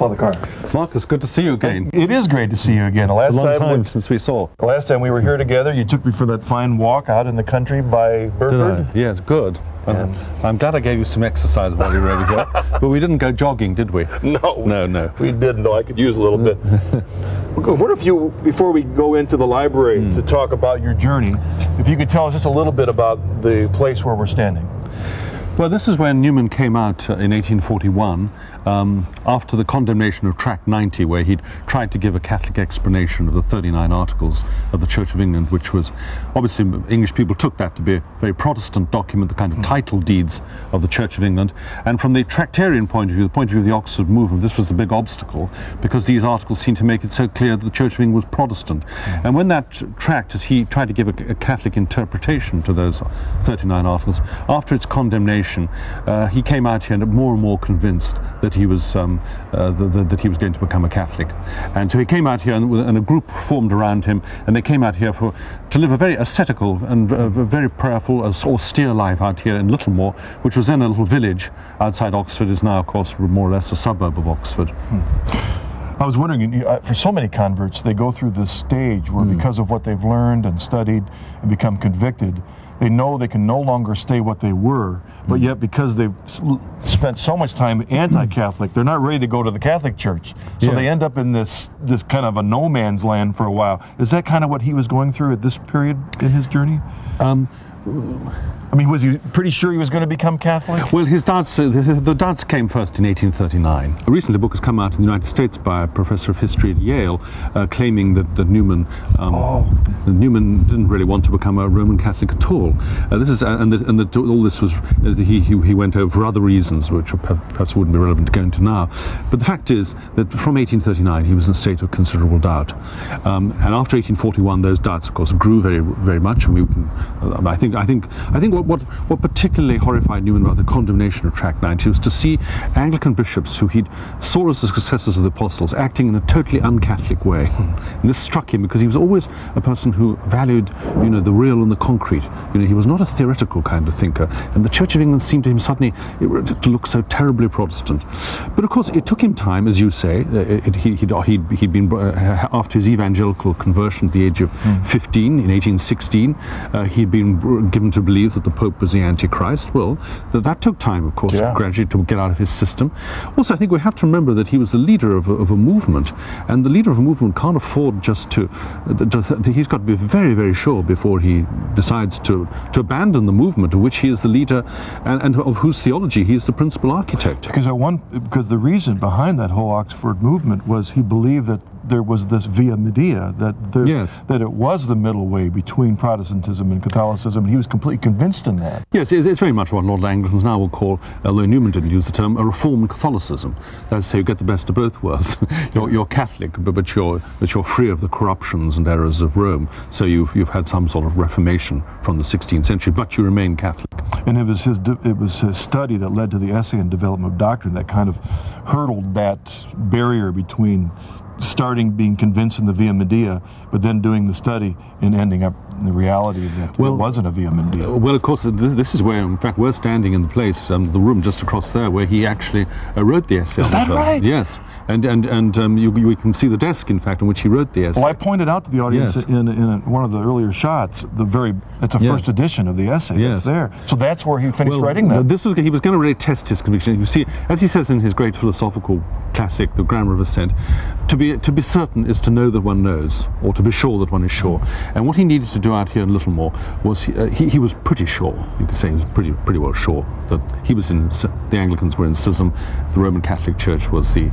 Father Ker. Marcus, good to see you again. It is great to see you again. The It's a long time we, since we saw. the last time we were here together, you took me for that fine walk out in the country by Burford. Yes, good. And I'm glad I gave you some exercise while you were over here. But we didn't go jogging, did we? No, No, no. we didn't. Though I could use a little bit. What if you, before we go into the library Hmm. to talk about your journey, if you could tell us just a little bit about the place where we're standing? Well, this is when Newman came out uh, in 1841 um, after the condemnation of Tract 90, where he'd tried to give a Catholic explanation of the 39 Articles of the Church of England, which was obviously English people took that to be a very Protestant document, the kind of title deeds of the Church of England. And from the Tractarian point of view, the point of view of the Oxford movement, this was a big obstacle because these articles seemed to make it so clear that the Church of England was Protestant. And when that tract, as he tried to give a, a Catholic interpretation to those 39 articles, after its condemnation, uh, he came out here and more and more convinced that he was um, uh, th- th- that he was going to become a Catholic. And so he came out here, and, and a group formed around him, and they came out here for to live a very ascetical and a, v- very prayerful, austere life out here in Littlemore, which was then a little village outside Oxford, is now, of course, more or less a suburb of Oxford. I was wondering, uh, for so many converts, they go through this stage where, because of what they've learned and studied and become convicted, they know they can no longer stay what they were, but yet because they've spent so much time anti-Catholic, they're not ready to go to the Catholic Church. So they end up in this this kind of a no man's land for a while. Is that kind of what he was going through at this period in his journey? Um, I mean, was he pretty sure he was going to become Catholic? Well, his dance, uh, the, the dance came first in 1839. Recently, a book has come out in the United States by a professor of history at Yale, uh, claiming that, that Newman um, that Newman didn't really want to become a Roman Catholic at all. Uh, this is, uh, and, that and that all this was uh, he, he he went over for other reasons, which perhaps wouldn't be relevant to go into now. But the fact is that from 1839 he was in a state of considerable doubt, um, and after 1841 those doubts, of course, grew very very much. And we can, uh, I think I think I think what, what what particularly horrified Newman about the condemnation of Tract 90 was to see Anglican bishops who he saw as the successors of the apostles acting in a totally un-Catholic way. And this struck him because he was always a person who valued, you know, the real and the concrete. You know, he was not a theoretical kind of thinker. And the Church of England seemed to him suddenly it- to look so terribly Protestant. But of course, it took him time, as you say. Uh, It, he, he'd, he'd, he'd been, uh, after his evangelical conversion at the age of 15 in 1816, uh, he'd been given to believe that the Pope was the Antichrist. Well, that, that took time, of course, Yeah. gradually to get out of his system. Also, I think we have to remember that he was the leader of a, of a movement, and the leader of a movement can't afford just to, uh, just- He's got to be very, very sure before he decides to, to abandon the movement of which he is the leader and, and of whose theology he is the principal architect. Because at one, because the reason behind that whole Oxford movement was he believed that there was this via media that there, Yes. that it was the middle way between Protestantism and Catholicism, and he was completely convinced in that. Yes, it's, it's very much what a lot of Anglicans now will call, uh, although Newman didn't use the term, a reformed Catholicism. That's how you get the best of both worlds. you're, you're Catholic, but, but, you're, but you're free of the corruptions and errors of Rome. So you've, you've had some sort of reformation from the 16th century, but you remain Catholic. And it was his it was his study that led to the essay and development of doctrine that kind of hurdled that barrier between starting being convinced in the via media, but then doing the study and ending up the reality that Well- it wasn't a via deal. Well, of course, this, this is where, in fact, we're standing in the place, um, the room just across there, where he actually uh, wrote the essay. Is that the- right? Yes, and and and um, you, you can see the desk, in fact, on which he wrote the essay. Well, I pointed out to the audience Yes. in, in one of the earlier shots, the very, it's a Yeah. first edition of the essay Yes. that's there. So that's where he finished Well, writing that. This was he was going to really test his conviction. You see, as he says in his great philosophical classic, The Grammar of Assent, to be to be certain is to know that one knows, or to be sure that one is sure. And what he needed to do out here in Littlemore was he, uh, he, he was pretty sure. You could say he was pretty pretty well sure that he was in the Anglicans were in schism, the Roman Catholic Church was the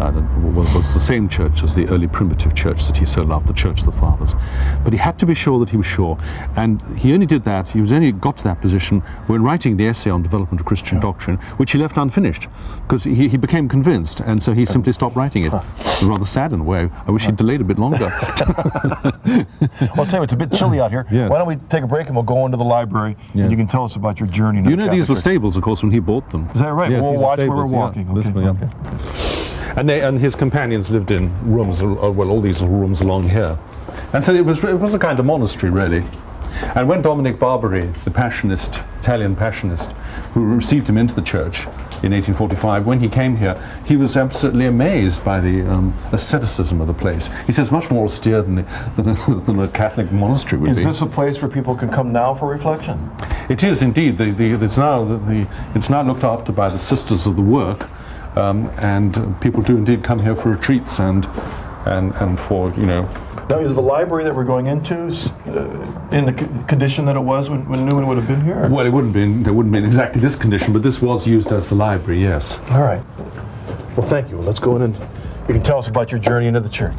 uh, was, was the same church as the early primitive church that he so loved, the Church of the Fathers. But he had to be sure that he was sure, and he only did that. He was only got to that position when writing the essay on development of Christian doctrine, which he left unfinished because he, he became convinced, and so he simply stopped writing it. Was rather sad in a way. I wish he'd delayed a bit longer. Well, I'll tell you, it's a bit chilly out here. Yes. Why don't we take a break and we'll go into the library Yeah. and you can tell us about your journey. you the know, these were stables, of course, when he bought them. Is that right? Yes, we'll watch where we're stables, yeah. walking. Yeah. okay. And they and his companions lived in rooms, uh, well, all these little rooms along here, and so it was it was a kind of monastery really. And when Dominic Barberi, the Passionist, Italian Passionist, who received him into the church, in 1845, when he came here, he was absolutely amazed by the um, asceticism of the place. He says much more austere than, the, than, a, than a Catholic monastery would Is be. Is this a place where people can come now for reflection? It is indeed. The, the, it's, now, the, the, it's now looked after by the Sisters of the Work, um, and uh, people do indeed come here for retreats and, and, and for, you know, Now, is the library that we're going into uh, in the c- condition that it was when, when Newman would have been here? well, it wouldn't be, in- it wouldn't be in exactly this condition, but this was used as the library, yes. All right. Well, thank you. Let's go in and you can tell us about your journey into the church.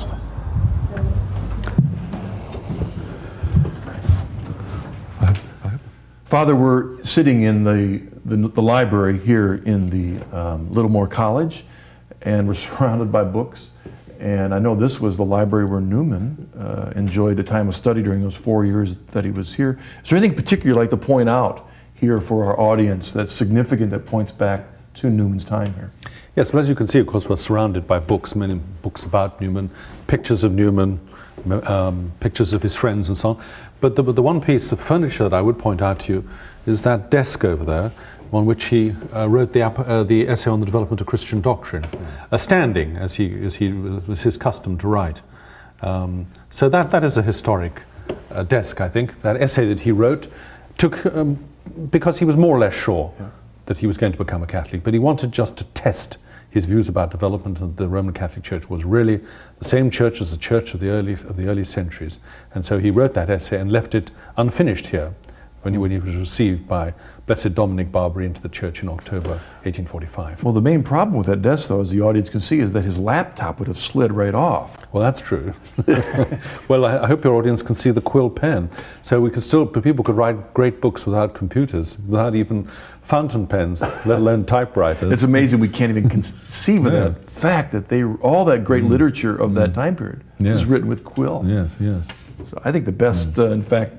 Father, we're sitting in the, the, the library here in the um, Littlemore College, and we're surrounded by books. And I know this was the library where Newman uh, enjoyed a time of study during those four years that he was here. Is there anything particular you'd like to point out here for our audience that's significant that points back to Newman's time here? Yes, well, as you can see, of course, we're surrounded by books, many books about Newman, pictures of Newman, um, pictures of his friends, and so on. But the, the one piece of furniture that I would point out to you is that desk over there, on which he uh, wrote the, app- uh, the essay on the development of Christian doctrine, uh, standing, as he, as he was his custom to write. Um, so that, that is a historic uh, desk, I think. That essay that he wrote took, um, because he was more or less sure that he was going to become a Catholic, but he wanted just to test his views about development of the Roman Catholic Church was really the same church as the church of the early, of the early centuries. And so he wrote that essay and left it unfinished here when he, when he was received by Blessed Dominic Barberi into the church in October 1845. Well, the main problem with that desk, though, as the audience can see, is that his laptop would have slid right off. Well, that's true. well, I, I hope your audience can see the quill pen. So we could still, people could write great books without computers, without even fountain pens, let alone typewriters. It's amazing we can't even conceive of that fact that they all that great literature of that time period Yes. was written with quill. yes, yes. So I think the best, uh, in fact,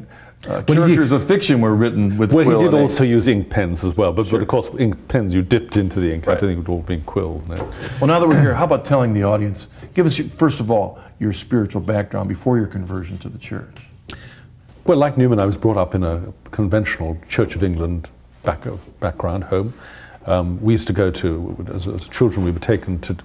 uh, Well, he- characters of fiction were written with Well, quill. he did also use ink pens as well, but, Sure. but of course, ink pens you dipped into the ink. I don't think it would all been quill. No. Well, now that we're here, how about telling the audience? Give us, first of all, your spiritual background before your conversion to the church. Well, like Newman, I was brought up in a conventional Church of England back, background home. Um, we used to go to, as, as children, we were taken to,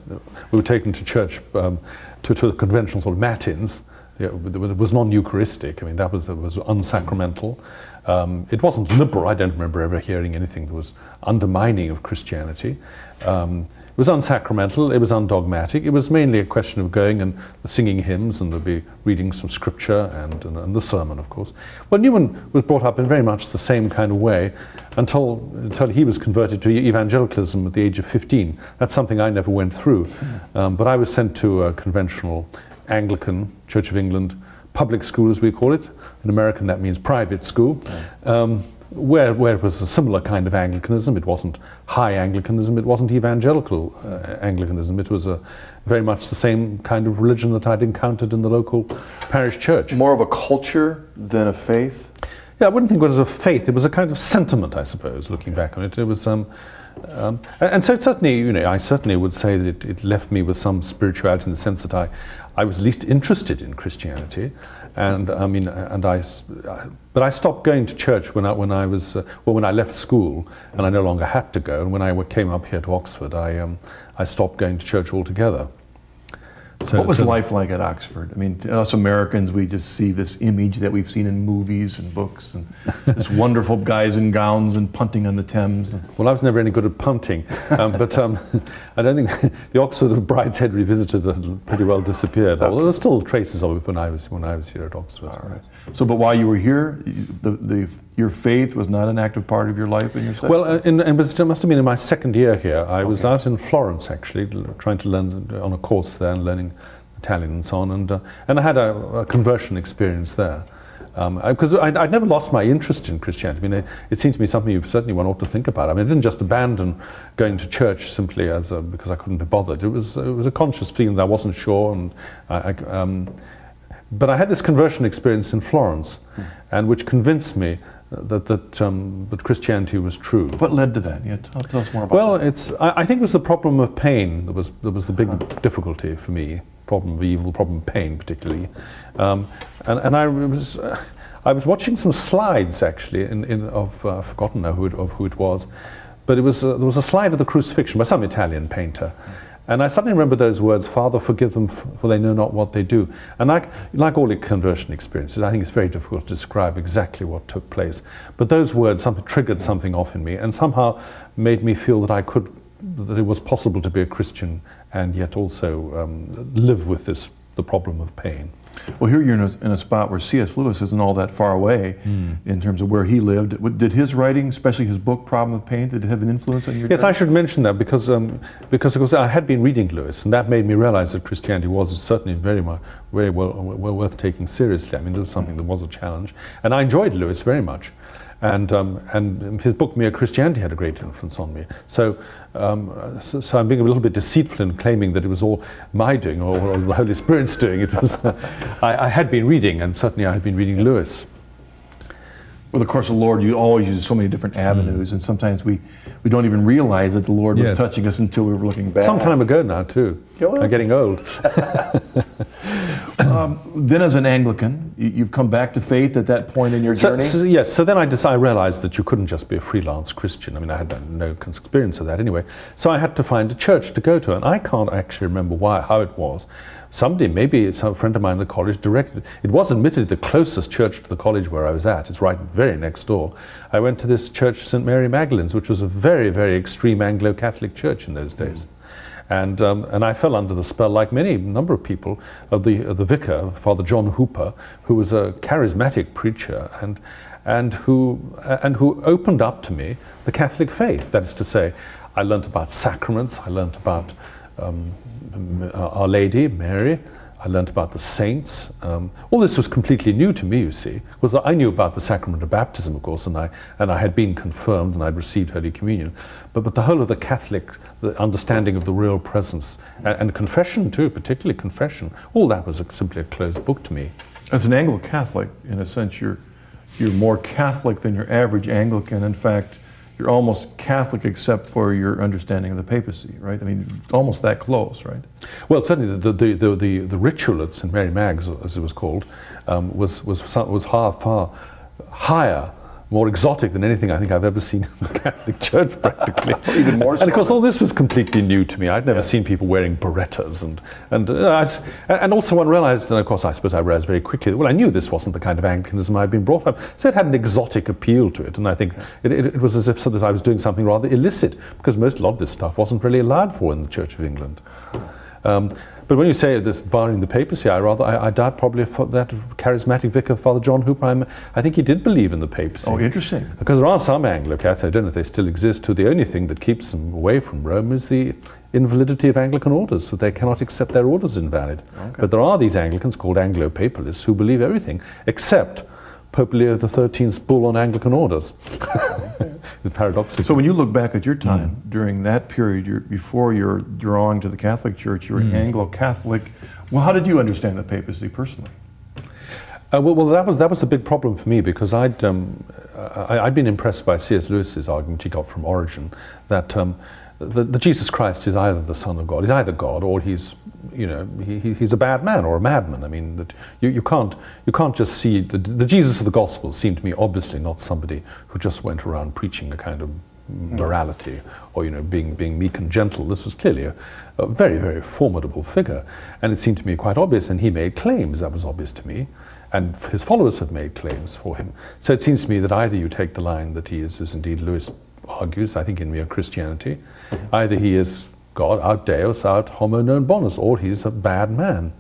we were taken to church um, to, to conventional sort of matins. Yeah, It was non-Eucharistic. I mean, that was was unsacramental. Um, it wasn't liberal. I don't remember ever hearing anything that was undermining of Christianity. Um, it was unsacramental. It was undogmatic. It was mainly a question of going and singing hymns, and there'd be reading some scripture and, and, and the sermon, of course. Well, Newman was brought up in very much the same kind of way until, until he was converted to evangelicalism at the age of 15. That's something I never went through. Um, but I was sent to a conventional Anglican Church of England public school, as we call it. In American, that means private school. Um, where, where it was a similar kind of Anglicanism. It wasn't high Anglicanism, it wasn't evangelical uh, Anglicanism. It was a, very much the same kind of religion that I'd encountered in the local parish church. More of a culture than a faith. Yeah, I wouldn't think it was a faith. It was a kind of sentiment, I suppose, looking back on it. It was, um, um, and, so certainly, you know, I certainly would say that it, it left me with some spirituality in the sense that I, I was least interested in Christianity, and I mean, and I- but I stopped going to church when I, when I was, uh, well, when I left school, and I no longer had to go. And when I came up here to Oxford, I, um, I stopped going to church altogether. So, What was so- life like at Oxford? I mean, to us Americans, we just see this image that we've seen in movies and books, and this wonderful guys in gowns and punting on the Thames. Well, I was never any good at punting, um, but um, I don't think the Oxford of Brideshead Revisited had pretty well disappeared. Although there were still traces of it when I was when I was here at Oxford. All right. So, but while you were here, the, the, your faith was not an active part of your life in your study? Well, uh, in, it it must have been in my second year here. I was out in Florence actually, trying to learn on a course there and learning Italian and so on, and uh, and I had a, a conversion experience there. Because I, I'd never lost my interest in Christianity. I mean, it, it seemed to me something you certainly one ought to think about. I mean, I didn't just abandon going to church simply as a, because I couldn't be bothered. It was it was a conscious feeling that I wasn't sure, and I, I, um, but I had this conversion experience in Florence, and which convinced me that that, um, that Christianity was true. what led to that? Yeah, tell, tell us more about Well, that. it's. I, I think it was the problem of pain that was that was the big difficulty for me. Problem of evil, problem of pain, particularly. Um, and, and I was uh, I was watching some slides actually in, in of uh, I've forgotten now who it, of who it was, but it was, uh, there was a slide of the crucifixion by some Italian painter. And I suddenly remember those words, Father, forgive them, for they know not what they do. And like, like all conversion experiences, I think it's very difficult to describe exactly what took place. But those words something, triggered something off in me and somehow made me feel that I could, that it was possible to be a Christian and yet also um, live with this, the problem of pain. Well, here you're in a, in a spot where C.S. Lewis isn't all that far away mm. in terms of where he lived. Did his writing, especially his book *Problem of Pain*, did it have an influence on your? Yes, I should mention that because um, because of course I had been reading Lewis, and that made me realize that Christianity was certainly very much very well, well worth taking seriously. I mean, it was something that was a challenge, and I enjoyed Lewis very much. And, um, and his book Mere Christianity had a great influence on me. So, um, so, so, I'm being a little bit deceitful in claiming that it was all my doing or, or the Holy Spirit's doing. It was, I, I, had been reading, and certainly I had been reading Lewis. Well, of course, the Lord you always uses so many different avenues, mm. and sometimes we, we don't even realize that the Lord yes. was touching us until we were looking back. Some time ago now, too. Yeah, well. I'm getting old. um, then, as an Anglican, you've come back to faith at that point in your journey. So, yes. So then I decided, I realized that you couldn't just be a freelance Christian. I mean, I had no experience of that anyway. So I had to find a church to go to, and I can't actually remember why, how it was somebody, maybe some friend of mine in the college, directed. It was admittedly the closest church to the college where I was at. It's right very next door. I went to this church, St. Mary Magdalene's, which was a very, very extreme Anglo-Catholic church in those days. Mm. And, um, and I fell under the spell, like many number of people, of the, of the vicar, Father John Hooper, who was a charismatic preacher and, and, who, and who opened up to me the Catholic faith. That is to say, I learnt about sacraments, I learnt about um, our Lady, Mary. I learned about the saints. Um, all this was completely new to me, you see, because I knew about the sacrament of baptism, of course, and I, and I had been confirmed and I'd received Holy Communion. But, but the whole of the Catholic the understanding of the real presence, and, and confession too, particularly confession, all that was a, simply a closed book to me. As an Anglo-Catholic, in a sense, you're, you're more Catholic than your average Anglican. In fact, you're almost Catholic except for your understanding of the papacy, right? I mean, almost that close, right? Well, certainly the, the, the, the, the ritual at St. Mary Mag's, as it was called, um, was, was, was far, far higher more exotic than anything I think I've ever seen in the Catholic Church, practically. Even more so. And of course, all this was completely new to me. I'd never yeah. seen people wearing birettas. And, and, uh, and also, one realized, and of course, I suppose I realized very quickly that, well, I knew this wasn't the kind of Anglicanism I'd been brought up. So it had an exotic appeal to it. And I think yeah. it, it, it, was as if so that I was doing something rather illicit, because most, of this stuff wasn't really allowed for in the Church of England. Um, but when you say this, barring the papacy, I rather, I, I doubt probably that charismatic vicar, Father John Hooper, I'm, i think he did believe in the papacy. Oh, interesting. Because there are some Anglo-Catholics, I don't know if they still exist, who the only thing that keeps them away from Rome is the invalidity of Anglican orders, so they cannot accept their orders invalid. Okay. But there are these Anglicans called Anglo-Papalists who believe everything except Pope Leo XIII's bull on Anglican orders. paradoxical. So when you look back at your time mm. during that period, you're, before you're drawing to the Catholic Church, you're mm. Anglo-Catholic. Well, how did you understand the papacy personally? Uh, well, well, that was that was a big problem for me because I'd um, I, had been impressed by C.S. Lewis's argument he got from Origen that um, the, the, Jesus Christ is either the Son of God, he's either God or he's, you know, he, he's a bad man or a madman. I mean, that you, you, can't, you can't just see, the, the Jesus of the Gospels seemed to me obviously not somebody who just went around preaching a kind of morality or, you know, being, being meek and gentle. This was clearly a, a very, very formidable figure. And it seemed to me quite obvious, and he made claims that was obvious to me and his followers have made claims for him. So it seems to me that either you take the line that he is, as indeed Lewis argues, I think in mere Christianity, either he is God, aut Deus, aut homo non bonus, or he's a bad man.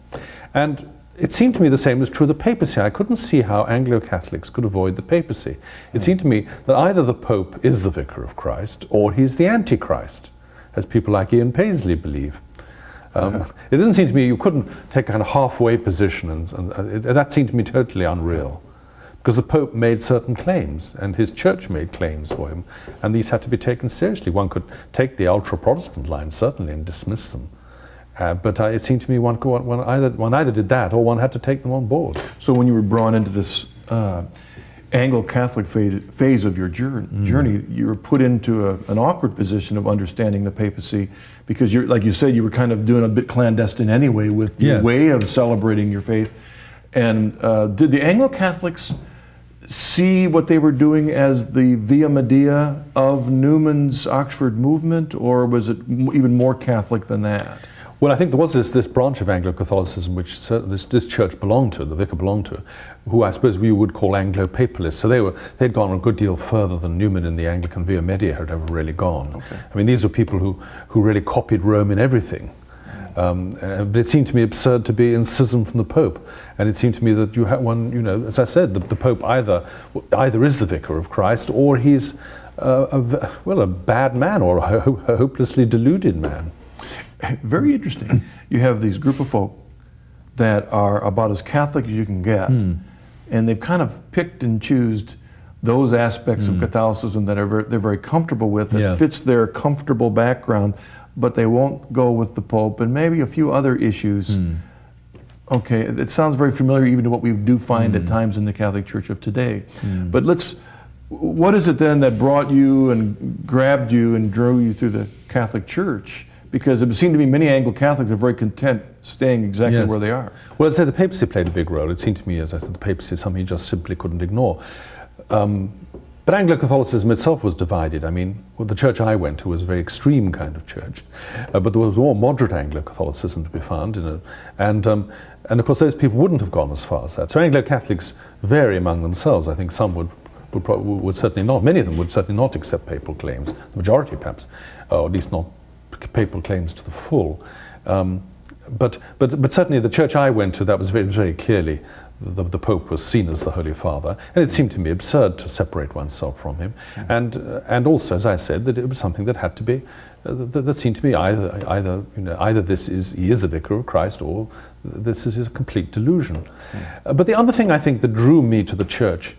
And it seemed to me the same was true of the papacy. I couldn't see how Anglo-Catholics could avoid the papacy. It seemed to me that either the Pope is the vicar of Christ, or he's the Antichrist, as people like Ian Paisley believe. Um, it didn't seem to me you couldn't take a kind of halfway position, and, and uh, it, that seemed to me totally unreal because the Pope made certain claims and his church made claims for him, and these had to be taken seriously. One could take the ultra Protestant line, certainly, and dismiss them. Uh, but uh, it seemed to me one, one, either, one either did that or one had to take them on board. So when you were brought into this uh, Anglo-Catholic phase, phase, of your journey, mm. you were put into a, an awkward position of understanding the papacy because you're, like you said, you were kind of doing a bit clandestine anyway with your yes. way of celebrating your faith. And uh, did the Anglo-Catholics see what they were doing as the via media of Newman's Oxford movement, or was it even more Catholic than that? Well, I think there was this, this branch of Anglo-Catholicism which uh, this, this church belonged to, the vicar belonged to, who I suppose we would call Anglo-Papalists. So they were they'd gone a good deal further than Newman in the Anglican Via Media had ever really gone. Okay. I mean, these were people who, who really copied Rome in everything. Um, but it seemed to me absurd to be in schism from the Pope, and it seemed to me that you had one, you know, as I said, the, the Pope either either is the vicar of Christ or he's uh, a, well a bad man or a, ho- a hopelessly deluded man. Very interesting. you have these group of folk that are about as Catholic as you can get, mm. and they've kind of picked and choosed those aspects mm. of hmm. Catholicism that are very, they're very comfortable with, that yeah. fits their comfortable background, but they won't go with the Pope and maybe a few other issues. Mm. Okay, it sounds very familiar even to what we do find at hmm. times in the Catholic Church of today. Hmm. But let's, what is it then that brought you and grabbed you and drew you through the Catholic Church? because it seemed to me many Anglo Catholics are very content staying exactly yes. where they are. Well, I said the papacy played a big role. It seemed to me, as I said, the papacy is something you just simply couldn't ignore. Um, but Anglo Catholicism itself was divided. I mean, well, the church I went to was a very extreme kind of church, uh, but there was more moderate Anglo Catholicism to be found. Know, and um, and of course, those people wouldn't have gone as far as that. So Anglo Catholics vary among themselves. I think some would would, would, certainly not, many of them would certainly not accept papal claims, the majority perhaps, or at least not papal claims to the full. Um, but, but, but certainly the church I went to, that was very, very clearly the, the, Pope was seen as the Holy Father, and it seemed to me absurd to separate oneself from him. Mm-hmm. And, uh, and also, as I said, that it was something that had to be, uh, that, that, seemed to me either, either, you know, either this is, he is the vicar of Christ, or this is a complete delusion. Mm-hmm. Uh, but the other thing I think that drew me to the church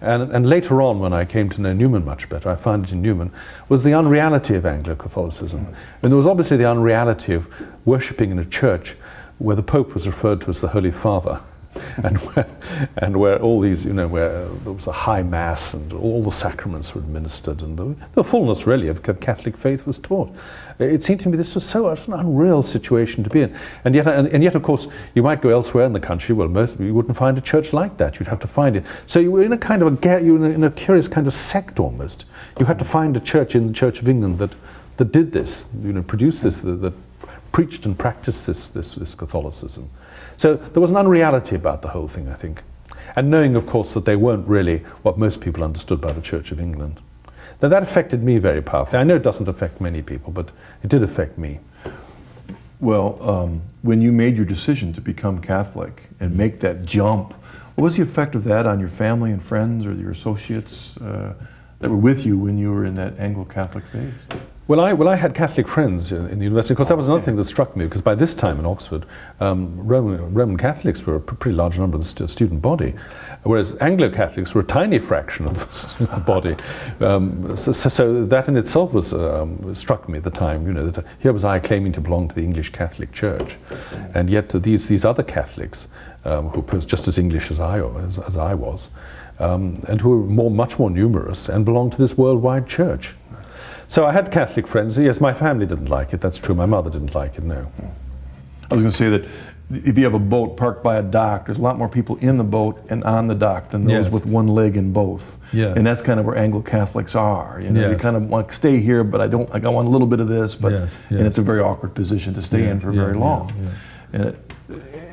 and, and, later on, when I came to know Newman much better, I found it in Newman, was the unreality of Anglo Catholicism. And there was obviously the unreality of worshipping in a church where the Pope was referred to as the Holy Father. and where, and where all these, you know, where uh, there was a high mass and all the sacraments were administered and the, the fullness really of Catholic faith was taught. It seemed to me this was so an unreal situation to be in. And yet, and, and, yet, of course, you might go elsewhere in the country. Well, most you wouldn't find a church like that. You'd have to find it. So you were in a kind of a you were in a curious kind of sect almost. You had to find a church in the Church of England that that did this, you know, produced this, that, that preached and practiced this, this, this Catholicism. So there was an unreality about the whole thing, I think. And knowing, of course, that they weren't really what most people understood by the Church of England. Now that affected me very powerfully. I know it doesn't affect many people, but it did affect me. Well, um, when you made your decision to become Catholic and make that jump, what was the effect of that on your family and friends or your associates uh, that were with you when you were in that Anglo-Catholic faith? Well, I, well, I had Catholic friends in, in the university. Of course, that was another thing that struck me, because by this time in Oxford, um, Roman, Roman Catholics were a pretty large number of the st student body, whereas Anglo Catholics were a tiny fraction of the student body. Um, so, so, that in itself was um, struck me at the time. You know, that here was I claiming to belong to the English Catholic Church, and yet these these other Catholics, um, who were just as English as I as, as I was, um, and who were more, much more numerous, and belonged to this worldwide church. So I had Catholic friends. Yes, my family didn't like it. That's true. My mother didn't like it. No. I was going to say that if you have a boat parked by a dock, there's a lot more people in the boat and on the dock than those yes. with one leg in both. Yeah. And that's kind of where Anglo Catholics are. You know, yes. you kind of want to stay here, but I don't. Like I want a little bit of this, but yes. Yes. and it's a very awkward position to stay yeah. in for yeah. very long. Yeah. And it,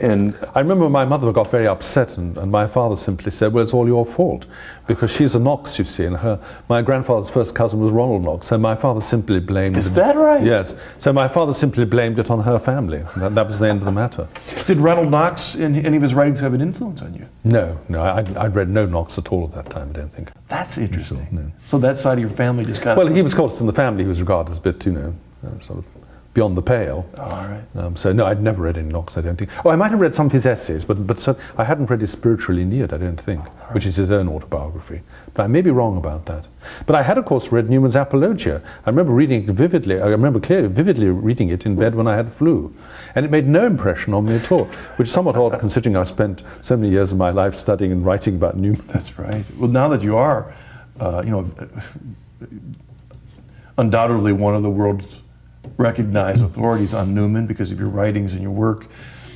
and I remember my mother got very upset, and, and, my father simply said, "Well, it's all your fault, because she's a Knox, you see." And her, my grandfather's first cousin was Ronald Knox, and my father simply blamed. Is that right? Yes. So my father simply blamed it on her family. That, that was the end of the matter. Did Ronald Knox, in any of his writings, have an influence on you? No, no. I'd, I'd read no Knox at all at that time. I don't think. That's interesting. So, no. so that side of your family just kind of. Well, he was, of course, in the family. He was regarded as a bit, you know, uh, sort of beyond the pale. Oh, all right. Um, so no, I'd never read any Knox. I don't think. Oh, I might have read some of his essays, but but so, I hadn't read his Spiritual Aeneid. I don't think, right. which is his own autobiography. But I may be wrong about that. But I had, of course, read Newman's Apologia. I remember reading it vividly. I remember clearly, vividly reading it in bed when I had flu, and it made no impression on me at all. Which is somewhat odd, considering I spent so many years of my life studying and writing about Newman. That's right. Well, now that you are, uh, you know, undoubtedly one of the world's recognized authorities on Newman because of your writings and your work.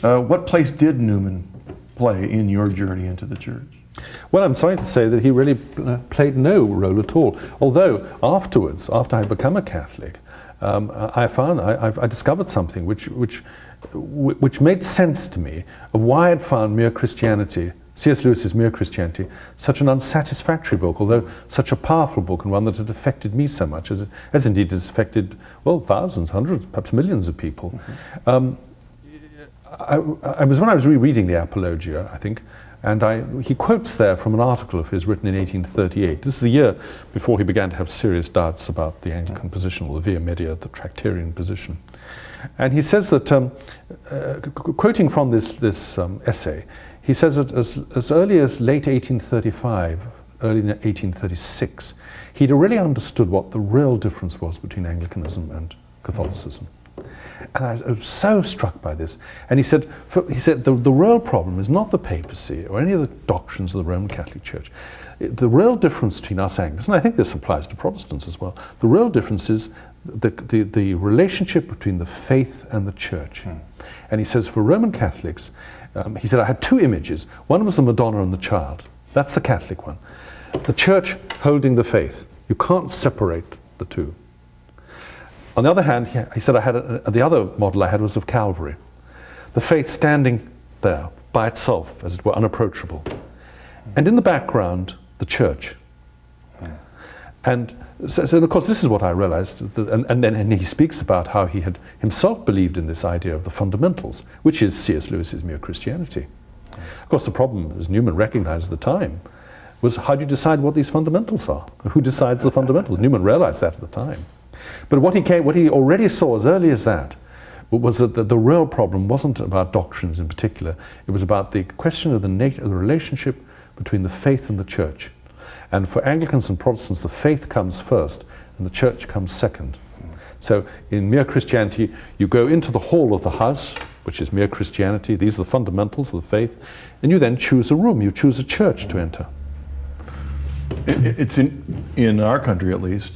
Uh, what place did Newman play in your journey into the church? Well, I'm sorry to say that he really uh, played no role at all. Although afterwards, after I had become a Catholic, um, I found I, I, discovered something which which which made sense to me of why I'd found Mere Christianity, C.S. Lewis's Mere Christianity, such an unsatisfactory book, although such a powerful book and one that had affected me so much, as, as indeed has affected, well, thousands, hundreds, perhaps millions of people. Mm -hmm. um, I, I, was when I was rereading the Apologia, I think, and I, he quotes there from an article of his written in 1838. This is the year before he began to have serious doubts about the Anglican position, or the Via Media, the Tractarian position. And he says that, um, uh, quoting from this, this um, essay, he says that as, as early as late 1835, early 1836, he'd already understood what the real difference was between Anglicanism and Catholicism. And I was, so struck by this. And he said, for, he said the, the real problem is not the papacy or any of the doctrines of the Roman Catholic Church. The real difference between us Anglicans, and I think this applies to Protestants as well, the real difference is the, the, the relationship between the faith and the church. Hmm. And he says, for Roman Catholics, um, he said, I had two images. One was the Madonna and the child. That's the Catholic one. The church holding the faith. You can't separate the two. On the other hand, he, he said, I had a, the other model I had was of Calvary. The faith standing there by itself, as it were, unapproachable. And in the background, the church. And so, so, of course, this is what I realized. And, and then and he speaks about how he had himself believed in this idea of the fundamentals, which is C.S. Lewis's mere Christianity. Of course, the problem, as Newman recognized at the time, was how do you decide what these fundamentals are? Who decides the fundamentals? Newman realized that at the time. But what he, came, what he already saw as early as that was that the, the real problem wasn't about doctrines in particular. It was about the question of the, nature, of the relationship between the faith and the church. And for Anglicans and Protestants, the faith comes first and the church comes second. So in mere Christianity, you go into the hall of the house, which is mere Christianity. These are the fundamentals of the faith. And you then choose a room, you choose a church to enter. It's in, in our country, at least,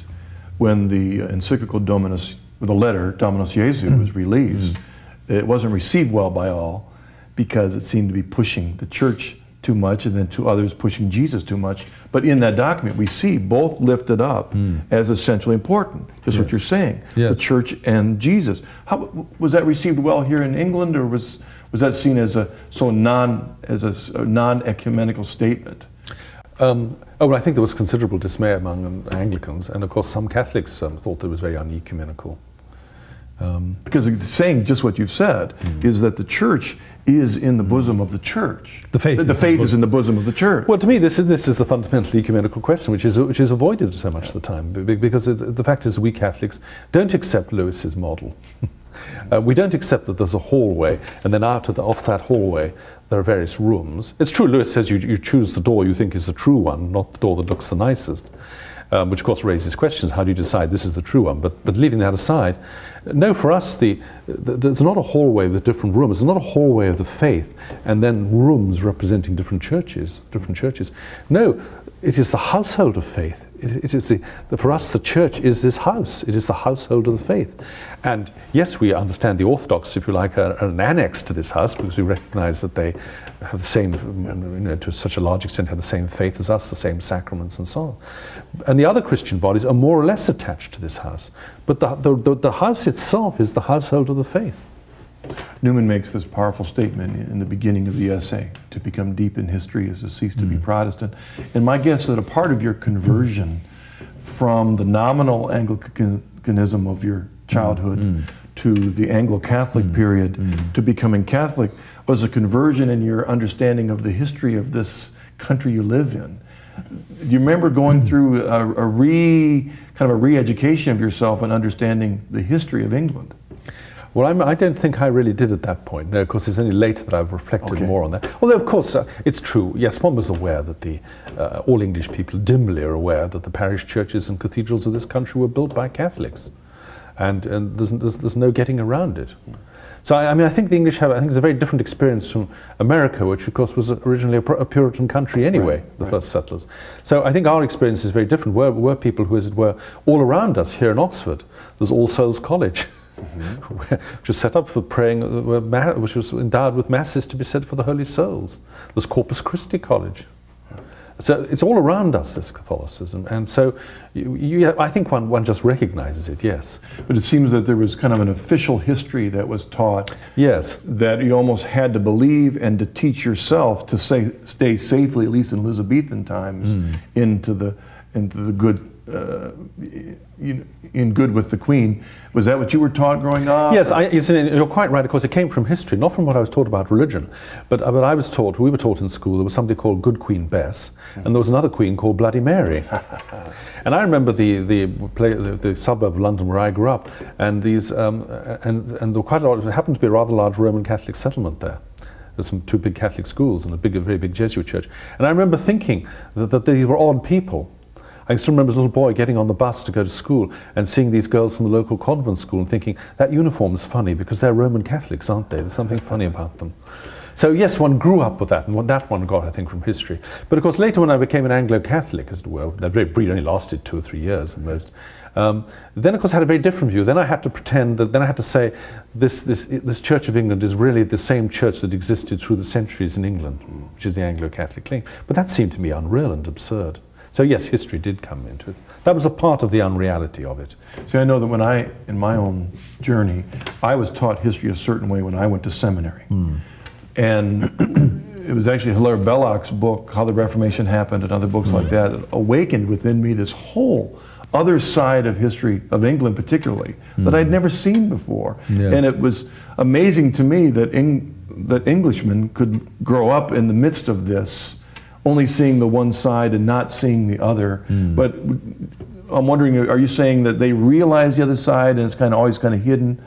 when the encyclical Dominus, the letter Dominus Iesus mm. was released, mm. it wasn't received well by all because it seemed to be pushing the church too much and then to others pushing Jesus too much. But in that document, we see both lifted up mm. as essentially important. Just yes. what you're saying. Yes. The church and Jesus. How was that received well here in England, or was was that seen as a so non as a, non ecumenical statement? Um, oh, well, I think there was considerable dismay among Anglicans, and of course some Catholics um, thought that it was very unecumenical. Um, because saying just what you've said mm. is that the church is in the bosom of the church. The faith, the, is, faith in is in the bosom of the church. Well, to me, this is this is the fundamental ecumenical question, which is which is avoided so much of the time, because it, the fact is, we Catholics don't accept Lewis's model. uh, we don't accept that there's a hallway, and then out of the, off that hallway there are various rooms. It's true, Lewis says you, you choose the door you think is the true one, not the door that looks the nicest um, which of course raises questions. How do you decide this is the true one? But, but leaving that aside, no, for us, the, the, there's not a hallway with different rooms. There's not a hallway of the faith and then rooms representing different churches, different churches. No, it is the household of faith. It, it is the, the, for us, the church is this house. It is the household of the faith. And yes, we understand the Orthodox, if you like, are, are an annex to this house because we recognize that they have the same, you know, to such a large extent, have the same faith as us, the same sacraments and so on. And the other Christian bodies are more or less attached to this house. But the, the, the, the house itself is the household of the faith. Newman makes this powerful statement in the beginning of the essay to become deep in history is to cease to mm. be Protestant. And my guess is that a part of your conversion from the nominal Anglicanism of your childhood mm. to the Anglo Catholic mm. period mm. to becoming Catholic was a conversion in your understanding of the history of this country you live in. Do you remember going mm. through a, a re kind of a re-education of yourself and understanding the history of England? Well, I'm, I do not think I really did at that point. No, of course, it's only later that I've reflected okay. more on that. Although, of course, uh, it's true. Yes, one was aware that the uh, all English people dimly are aware that the parish churches and cathedrals of this country were built by Catholics, and, and there's, there's, there's no getting around it. So, I, I, mean, I think the English have, I think it's a very different experience from America, which, of course, was originally a, a Puritan country anyway, right, the right. first settlers. So, I think our experience is very different. We're, we're people who, as it were, all around us here in Oxford, there's All Souls College. Mm-hmm. which was set up for praying, uh, which was endowed with masses to be said for the holy souls. There's Corpus Christi College. So it's all around us, this Catholicism. And so you, you, I think one, one just recognizes it, yes. But it seems that there was kind of an official history that was taught. Yes. That you almost had to believe and to teach yourself to say, stay safely, at least in Elizabethan times, mm. into, the, into the good uh, in good with the Queen. Was that what you were taught growing up? Yes, I, you're quite right. Of course, it came from history, not from what I was taught about religion. But, uh, but I was taught, we were taught in school, there was somebody called Good Queen Bess, and there was another queen called Bloody Mary. and I remember the, the, play, the, the, suburb of London where I grew up, and, these, um, and, and there quite a lot, it happened to be a rather large Roman Catholic settlement there. There's some two big Catholic schools and a big, a very big Jesuit church. And I remember thinking that, that these were odd people I still remember as a little boy getting on the bus to go to school and seeing these girls from the local convent school and thinking, that uniform is funny because they're Roman Catholics, aren't they? There's something funny about them. So yes, one grew up with that, and that one got, I think, from history. But of course, later when I became an Anglo-Catholic, as well, that very breed only lasted two or three years at most. Um, then, of course, I had a very different view. Then I had to pretend that, then I had to say, this, this, this Church of England is really the same church that existed through the centuries in England, which is the Anglo-Catholic claim. But that seemed to me unreal and absurd. So yes, history did come into it. That was a part of the unreality of it. See, I know that when I, in my own journey, I was taught history a certain way when I went to seminary. Mm. And it was actually Hilaire Belloc's book, How the Reformation Happened, and other books mm. like that, that awakened within me this whole other side of history of England, particularly, mm. that I'd never seen before. Yes. And it was amazing to me that, that Englishmen could grow up in the midst of this only seeing the one side and not seeing the other. Mm. But I'm wondering, are you saying that they realize the other side and it's kind of always kind of hidden?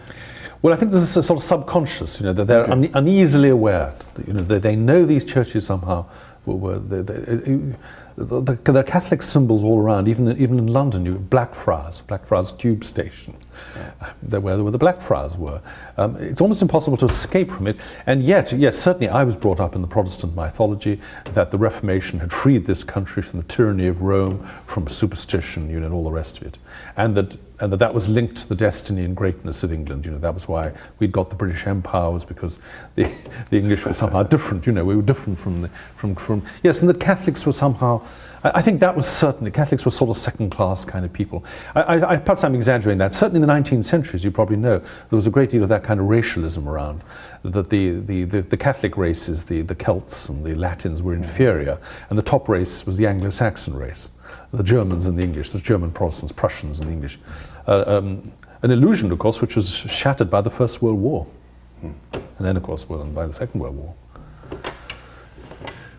Well, I think this is a sort of subconscious, you know, that they're okay. un uneasily aware, that, you know, that they know these churches somehow were, were they, they, the, the, the, Catholic symbols all around, even, even in London, you Blackfriars, Blackfriars tube station, yeah. where, where the Blackfriars were. Um, it's almost impossible to escape from it. And yet, yes, certainly I was brought up in the Protestant mythology that the Reformation had freed this country from the tyranny of Rome, from superstition, you know, and all the rest of it. And that and that that was linked to the destiny and greatness of England. You know, that was why we'd got the British Empire was because the, the English were somehow different. You know, we were different from the, from, from yes, and that Catholics were somehow. I, I think that was certainly Catholics were sort of second-class kind of people. I, I, I, perhaps I'm exaggerating that. Certainly in the 19th century, as you probably know, there was a great deal of that kind of racialism around. That the, the, the, the Catholic races, the, the Celts and the Latins, were inferior, and the top race was the Anglo-Saxon race the Germans and the English, the German Protestants, Prussians and the English. Uh, um, an illusion, of course, which was shattered by the First World War. Hmm. And then, of course, well, by the Second World War.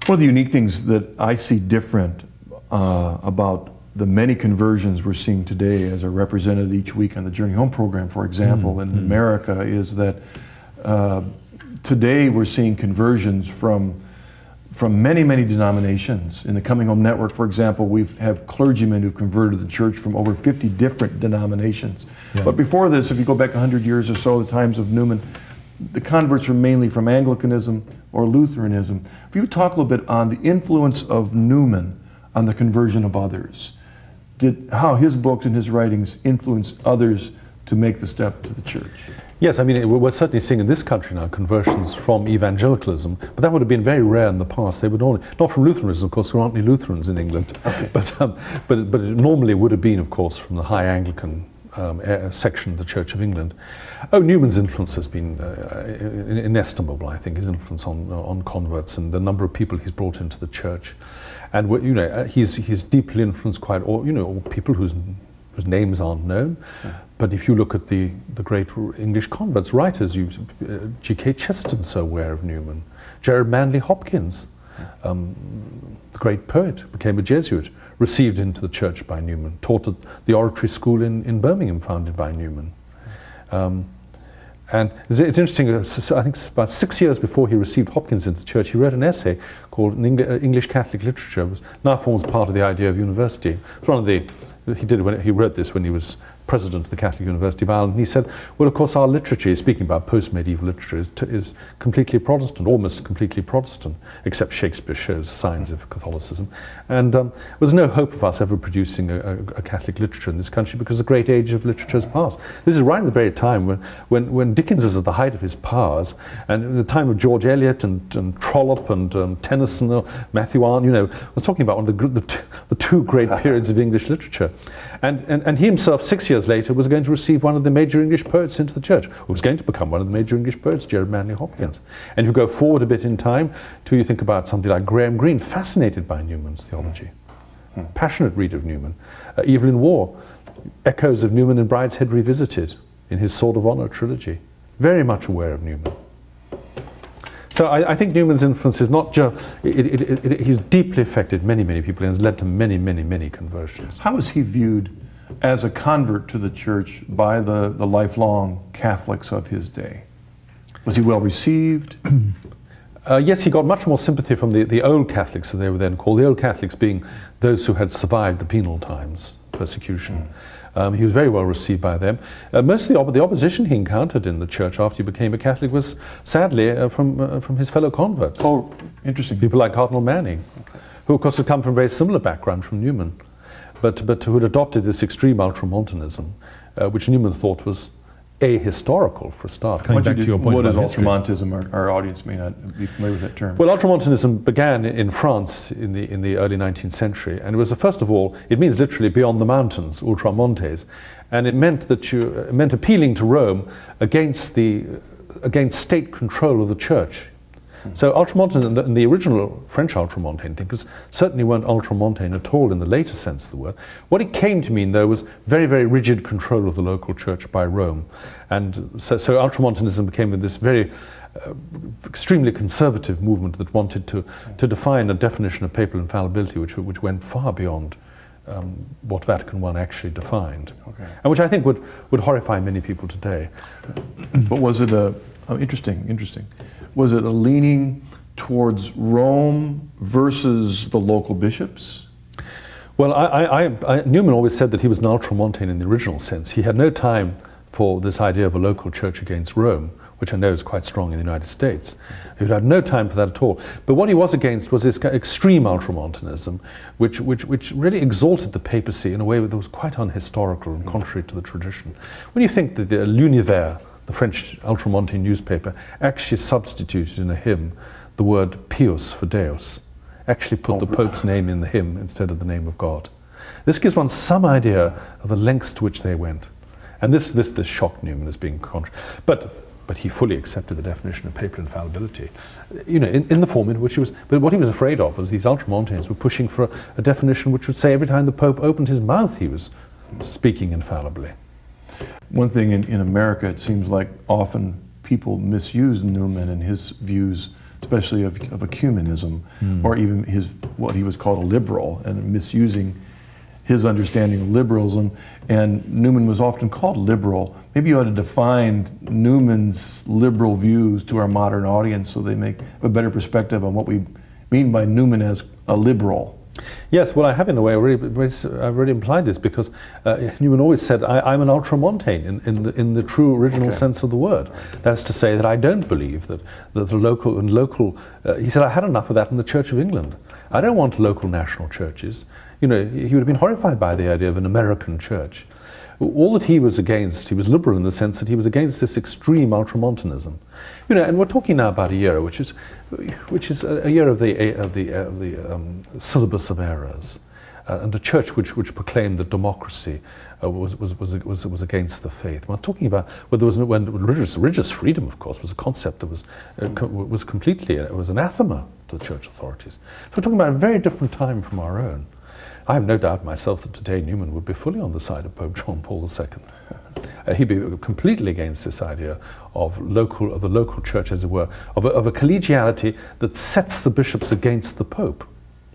One of the unique things that I see different uh, about the many conversions we're seeing today, as are represented each week on the Journey Home program, for example, mm. in mm. America, is that uh, today we're seeing conversions from from many, many denominations. In the Coming Home Network, for example, we have clergymen who've converted the church from over 50 different denominations. Yeah. But before this, if you go back 100 years or so, the times of Newman, the converts were mainly from Anglicanism or Lutheranism. If you talk a little bit on the influence of Newman on the conversion of others, did how his books and his writings influence others to make the step to the church? Yes, I mean, we're certainly seeing in this country now conversions from evangelicalism, but that would have been very rare in the past. They would only, not from Lutheranism, of course, there aren't any Lutherans in England, okay. but, um, but, but it normally would have been, of course, from the high Anglican um, section of the Church of England. Oh, Newman's influence has been uh, inestimable, I think, his influence on, uh, on converts and the number of people he's brought into the church. And, you know, uh, he's, he's deeply influenced quite, all, you know, people whose, whose names aren't known. Yeah. But if you look at the, the great English converts, writers, you, uh, G.K. Chesterton's so aware of Newman. Gerard Manley Hopkins, um, the great poet, became a Jesuit, received into the church by Newman, taught at the oratory school in, in Birmingham, founded by Newman. Um, and it's, it's, interesting, uh, I think about six years before he received Hopkins into the church, he wrote an essay called English Catholic Literature, which now forms part of the idea of university. It's one of the, he did when he wrote this when he was president of the Catholic University of Ireland, and he said, well, of course, our literature, speaking about post-medieval literature, is, is, completely Protestant, almost completely Protestant, except Shakespeare shows signs of Catholicism. And um, there was no hope of us ever producing a, a, a, Catholic literature in this country because the great age of literature has passed. This is right at the very time when, when, when Dickens is at the height of his powers, and the time of George Eliot and, and Trollope and um, Tennyson, or Matthew Arnold, you know, I was talking about one of the, the, the two great periods of English literature. And, and, and he himself, six years later, was going to receive one of the major English poets into the church, who was going to become one of the major English poets, Gerard Manley Hopkins. And if you go forward a bit in time, to you think about somebody like Graham Greene, fascinated by Newman's theology, hmm. passionate reader of Newman. Uh, Evelyn Waugh, echoes of Newman and Brideshead Revisited in his Sword of Honour trilogy, very much aware of Newman. So I, I, think Newman's influence is not just, it, it, it, he's deeply affected many, many people and has led to many, many, many conversions. How is he viewed as a convert to the church by the, the lifelong Catholics of his day? Was he well received? Uh, yes, he got much more sympathy from the, the old Catholics, as they were then called, the old Catholics being those who had survived the penal times, persecution. Mm. Um, he was very well received by them. Uh, most of the, op the, opposition he encountered in the church after he became a Catholic was, sadly, uh, from, uh, from his fellow converts. Oh, interesting. People like Cardinal Manning, okay. who, of course, had come from a very similar background from Newman, but, but who had adopted this extreme ultramontanism, uh, which Newman thought was ahistorical for a start. Coming back to your point what is ultramontanism? Our, our, audience may not be familiar with that term. Well, ultramontanism began in France in the, in the early 19th century, and it was, a, first of all, it means literally beyond the mountains, ultramontes, and it meant that you it meant appealing to Rome against the against state control of the church so ultramontane and the, and the original French ultramontane thinkers certainly weren't ultramontane at all in the later sense of the word. What it came to mean, though, was very, very rigid control of the local church by Rome. And so, so ultramontanism became this very uh, extremely conservative movement that wanted to, to define a definition of papal infallibility which, which went far beyond um, what Vatican I actually defined, okay. and which I think would, would horrify many people today. But was it a, oh, interesting, interesting was it a leaning towards Rome versus the local bishops? Well, I, I, I, Newman always said that he was an ultramontane in the original sense. He had no time for this idea of a local church against Rome, which I know is quite strong in the United States. He had no time for that at all. But what he was against was this extreme ultramontanism, which, which, which really exalted the papacy in a way that was quite unhistorical and contrary to the tradition. When you think that the L'Univers, the French Ultramontane newspaper, actually substituted in a hymn the word pius for Deus, actually put the oh. Pope's name in the hymn instead of the name of God. This gives one some idea of the lengths to which they went. And this, this, this shocked Newman as being contra. But, but he fully accepted the definition of papal infallibility, you know, in, in the form in which he was. But what he was afraid of was these ultramontanes were pushing for a, a definition which would say every time the Pope opened his mouth, he was speaking infallibly. One thing in, in America, it seems like often people misuse Newman and his views, especially of, of ecumenism, mm. or even his what he was called a liberal, and misusing his understanding of liberalism. And Newman was often called liberal. Maybe you ought to define Newman's liberal views to our modern audience so they make a better perspective on what we mean by Newman as a liberal. Yes, well, I have in a way already, already implied this because uh, Newman always said, I, am an ultramontane in, in, the, in the true original okay. sense of the word. That's to say that I don't believe that, that the local and local, uh, he said, I had enough of that in the Church of England. I don't want local national churches. You know, he would have been horrified by the idea of an American church. All that he was against, he was liberal in the sense that he was against this extreme ultramontanism. You know, and we're talking now about a year which is, which is a, year of the, of the, of the um, syllabus of errors. Uh, and a church which, which proclaimed that democracy uh, was, was, was, was, was against the faith. We're talking about there was no, when religious, religious freedom, of course, was a concept that was, uh, co was completely, it was anathema to the church authorities. So we're talking about a very different time from our own. I have no doubt myself that today Newman would be fully on the side of Pope John Paul II. Uh, he'd be completely against this idea of local, of the local church, as it were, of a, of a collegiality that sets the bishops against the Pope,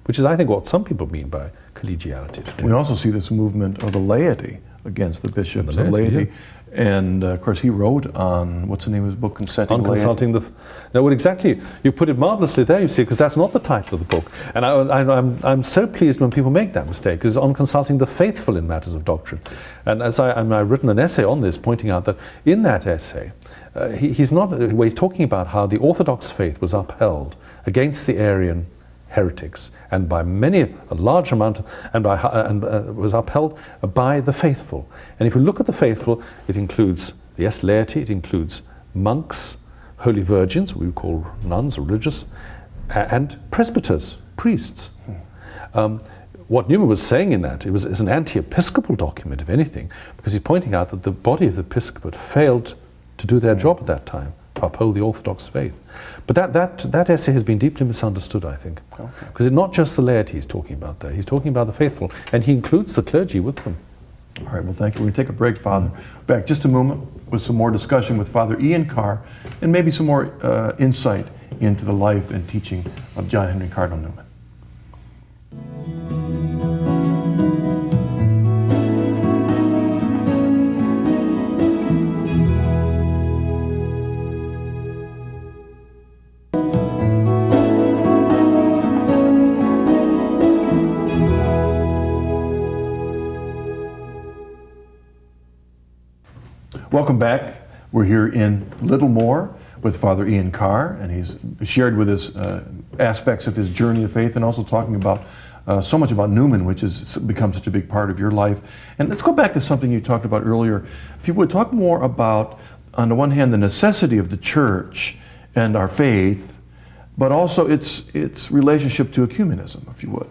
which is, I think, what some people mean by collegiality. Today. We also see this movement of the laity against the bishops, the laity, the laity And uh, of course, he wrote on what's the name of his book, Consenting on Laity? consulting the. F- no, well, exactly. You put it marvelously there. You see, because that's not the title of the book. And I, I, I'm, I'm so pleased when people make that mistake. Because on consulting the faithful in matters of doctrine, and as I, and I've written an essay on this, pointing out that in that essay, uh, he, he's not. Well, he's talking about how the Orthodox faith was upheld against the Arian heretics, and by many, a large amount, and, by, and uh, was upheld by the faithful. And if you look at the faithful, it includes, yes, laity, it includes monks, holy virgins, we call nuns, religious, and presbyters, priests. Um, what Newman was saying in that, it was is an anti-episcopal document, if anything, because he's pointing out that the body of the episcopate failed to do their job at that time, uphold the Orthodox faith. But that, that, that essay has been deeply misunderstood, I think, because it's not just the laity he's talking about there, he's talking about the faithful, and he includes the clergy with them. All right, well, thank you. We're going to take a break, Father. Back just a moment with some more discussion with Father Ian Ker and maybe some more uh, insight into the life and teaching of John Henry Cardinal Newman. Welcome back. We're here in Littlemore with Father Ian Ker, and he's shared with us uh, aspects of his journey of faith and also talking about uh, so much about Newman, which has become such a big part of your life. And let's go back to something you talked about earlier. If you would talk more about, on the one hand, the necessity of the church and our faith, but also its, its relationship to ecumenism, if you would.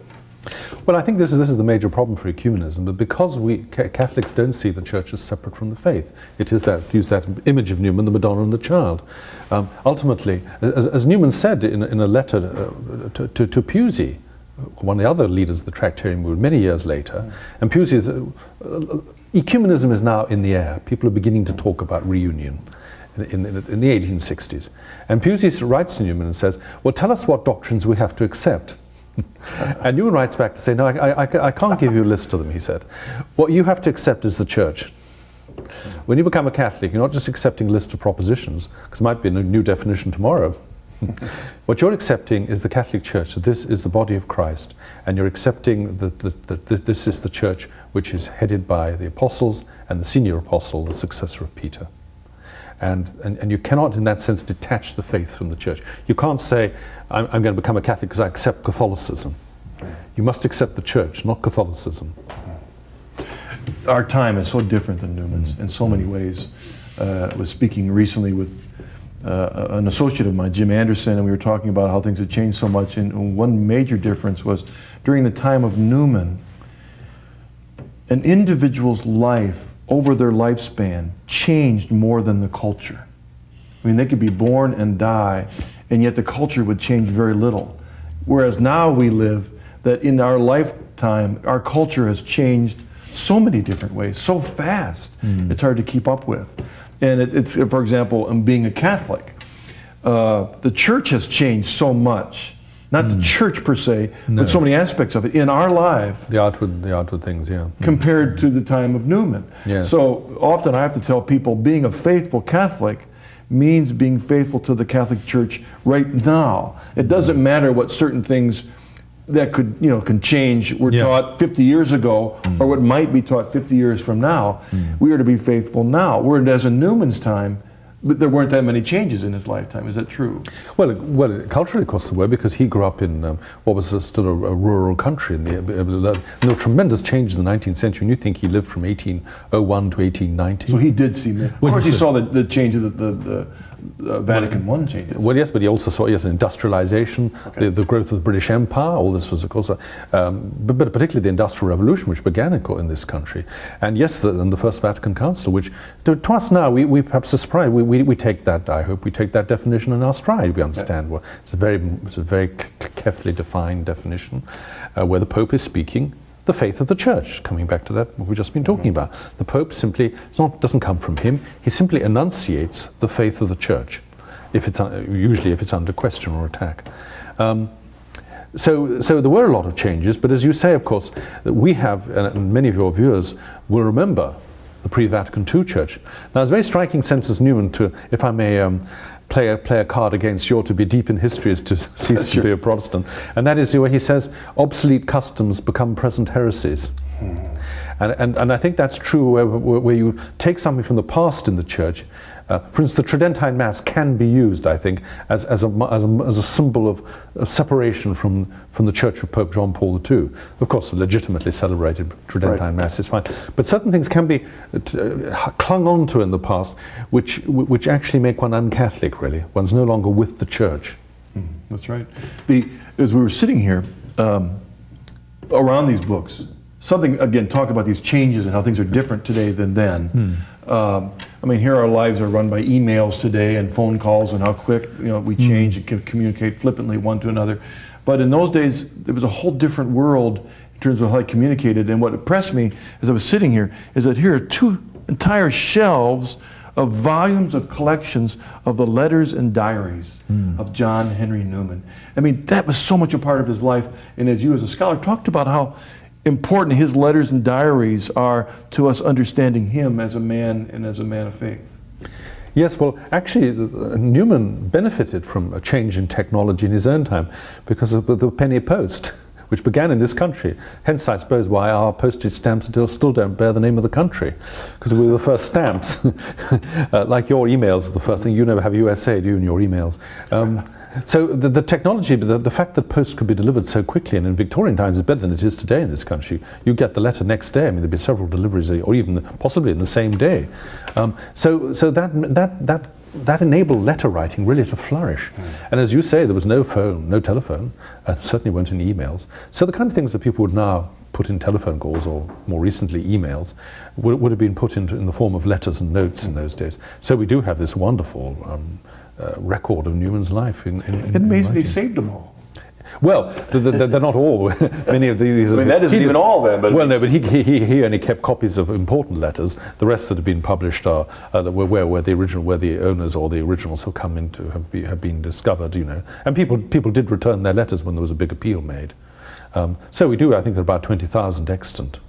Well, I think this is, this is the major problem for ecumenism, but because we ca- Catholics don't see the church as separate from the faith, it is that, use that image of Newman, the Madonna and the child. Um, ultimately, as, as Newman said in, in a letter uh, to, to, to Pusey, one of the other leaders of the Tractarian movement, many years later, and Pusey is, uh, uh, ecumenism is now in the air. People are beginning to talk about reunion. In, in, in the 1860s. And Pusey writes to Newman and says, Well, tell us what doctrines we have to accept. and Newman writes back to say, No, I, I, I, can't give you a list of them, he said. What you have to accept is the church. When you become a Catholic, you're not just accepting a list of propositions, because it might be a new definition tomorrow. what you're accepting is the Catholic Church, that this is the body of Christ, and you're accepting that, that this is the church which is headed by the apostles and the senior apostle, the successor of Peter. And, and, and, you cannot, in that sense, detach the faith from the church. You can't say, I'm, I'm going to become a Catholic because I accept Catholicism. You must accept the church, not Catholicism. Our time is so different than Newman's in so many ways. Uh, I was speaking recently with uh, an associate of mine, Jim Anderson, and we were talking about how things had changed so much. And one major difference was during the time of Newman, an individual's life over their lifespan changed more than the culture. I mean, they could be born and die, and yet the culture would change very little. Whereas now we live that in our lifetime, our culture has changed so many different ways, so fast, mm. it's hard to keep up with. And it, it's, for example, in being a Catholic, uh, the church has changed so much not mm. the church per se, no. but so many aspects of it in our life. The outward, the outward things, yeah. Compared to the time of Newman. Yes. So often I have to tell people being a faithful Catholic means being faithful to the Catholic Church right now. It doesn't matter what certain things that could, you know, can change were yeah. taught 50 years ago mm. or what might be taught 50 years from now. Mm. We are to be faithful now. Whereas in Newman's time, but there weren't that many changes in his lifetime. Is that true? Well, well, culturally, of course, there were because he grew up in um, what was still a, a, rural country. In the, uh, there were tremendous changes in the 19th century. And you think he lived from 1801 to 1890. So he did see. Of course, he saw the, the change of the, the, the uh, Vatican well, I changes. Well, yes, but he also saw yes industrialization, okay. the, the, growth of the British Empire. All this was, of course, um, but, but, particularly the Industrial Revolution, which began in, in this country, and yes, the, and the First Vatican Council, which to, to us now we, we perhaps are surprised. We, we, we, take that. I hope we take that definition in our stride. We understand okay. well. It's a very it's a very carefully defined definition, uh, where the Pope is speaking the faith of the church, coming back to that what we've just been talking mm-hmm. about. The Pope simply not, doesn't come from him, he simply enunciates the faith of the church, if it's, uh, usually if it's under question or attack. Um, so, so there were a lot of changes, but as you say, of course, we have, and many of your viewers will remember the pre-Vatican II church. Now, it's a very striking sentence, Newman, to, if I may um, play a, play a card against you to be deep in history is to cease sure. to be a Protestant. And that is where he says, obsolete customs become present heresies. Hmm. And, and, and I think that's true where, where you take something from the past in the church uh, for instance, the Tridentine Mass can be used, I think, as, as, a, as, a, as a symbol of, of, separation from, from the Church of Pope John Paul II. Of course, the legitimately celebrated Tridentine right. Mass is fine. But certain things can be uh, clung on to in the past, which, which actually make one un-Catholic, really. One's no longer with the Church. Mm, that's right. The, as we were sitting here um, around these books, something, again, talk about these changes and how things are different today than then. Mm. Um, I mean, here our lives are run by emails today and phone calls and how quick you know we hmm. change mm. and can communicate flippantly one to another. But in those days, there was a whole different world in terms of how I communicated. And what impressed me as I was sitting here is that here are two entire shelves of volumes of collections of the letters and diaries mm. of John Henry Newman. I mean, that was so much a part of his life. And as you, as a scholar, talked about how important his letters and diaries are to us understanding him as a man and as a man of faith. Yes, well, actually, Newman benefited from a change in technology in his own time because of the penny post, which began in this country. Hence, I suppose, why our postage stamps still, don't bear the name of the country, because we were the first stamps. uh, like your emails are the first thing. You never have USA, do you, in your emails? Um, so the, the technology, the, the fact that post could be delivered so quickly, and in Victorian times is better than it is today in this country. You get the letter next day. I mean, there'd be several deliveries, or even possibly in the same day. Um, so, so that that that that enabled letter writing really to flourish. Mm. And as you say, there was no phone, no telephone, and certainly weren't any emails. So the kind of things that people would now put in telephone calls or more recently emails would, would have been put into in the form of letters and notes mm. in those days. So we do have this wonderful um, uh, record of Newman's life. In, in, in it amazing saved them all. Well, they're not all. Many of these. I mean, that isn't even all then. But well, no, but he, he, he only kept copies of important letters. The rest that have been published are uh, where, where the original, where the owners or the originals have come into have, be, have been discovered. You know, and people people did return their letters when there was a big appeal made. Um, so we do. I think there are about twenty thousand extant.